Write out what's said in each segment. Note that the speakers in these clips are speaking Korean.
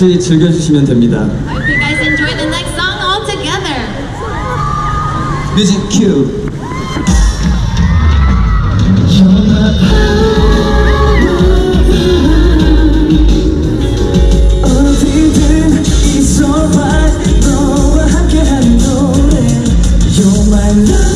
같이 즐겨주시면 됩니다. I hope you guys enjoy the next song all together. 뮤직 큐. my love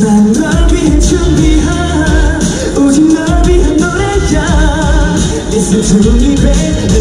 난널 위해 준비한 오직 널 위한 노래야 Listen to me baby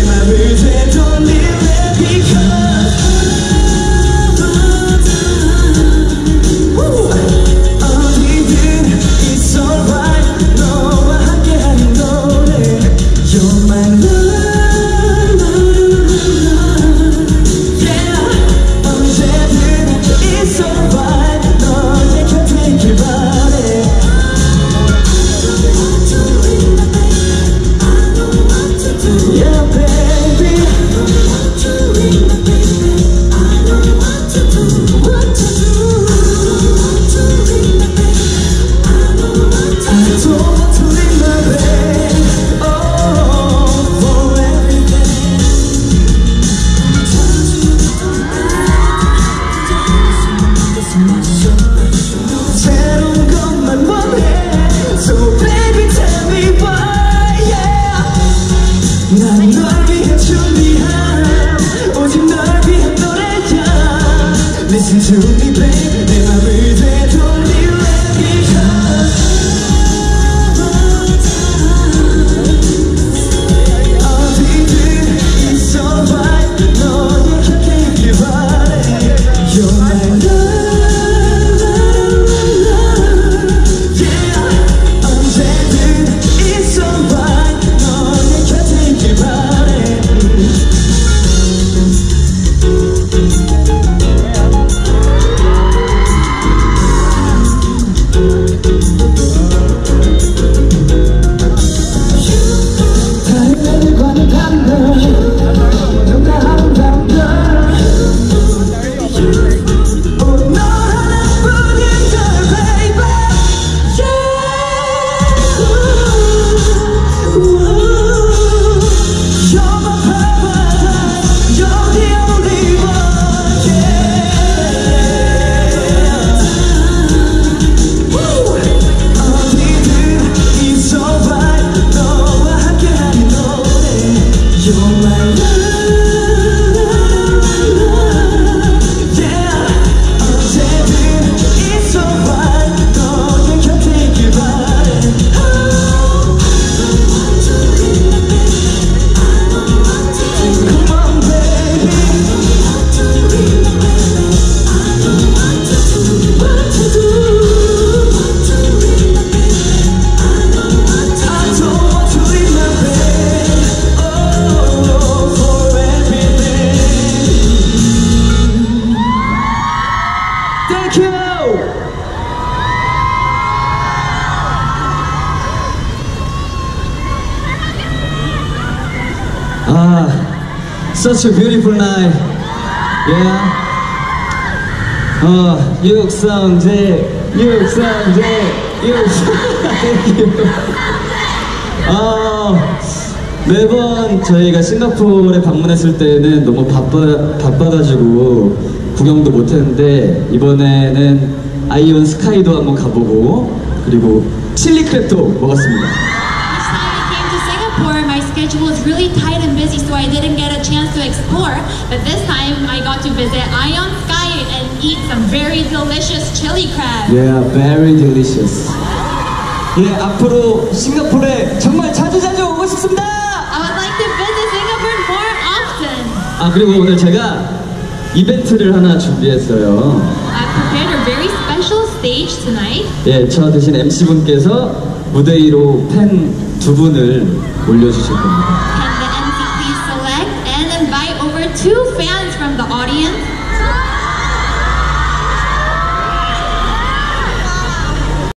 Such a beautiful night. Yeah. 어, 육성재, 육성재, 육성. Thank you. 아, 매번 저희가 싱가포르에 방문했을 때는 너무 바빠, 바빠가지고 구경도 못했는데 이번에는 아이온 스카이도 한번 가보고 그리고 칠리 크랩도 먹었습니다. schedule was really tight and busy, so I didn't get a chance to explore. But this time, I got to visit Ion Sky and eat some very delicious chili crab. Yeah, very delicious. 예, 앞으로 싱가포르에 정말 자주 자주 오고 싶습니다. I would like to visit Singapore more often. 아 그리고 오늘 제가 이벤트를 하나 준비했어요. Stage tonight. 예, 저 대신 MC 분께서 무대 위로 팬 두 분을 올려주실 겁니다. Can the MC please select and invite over two fans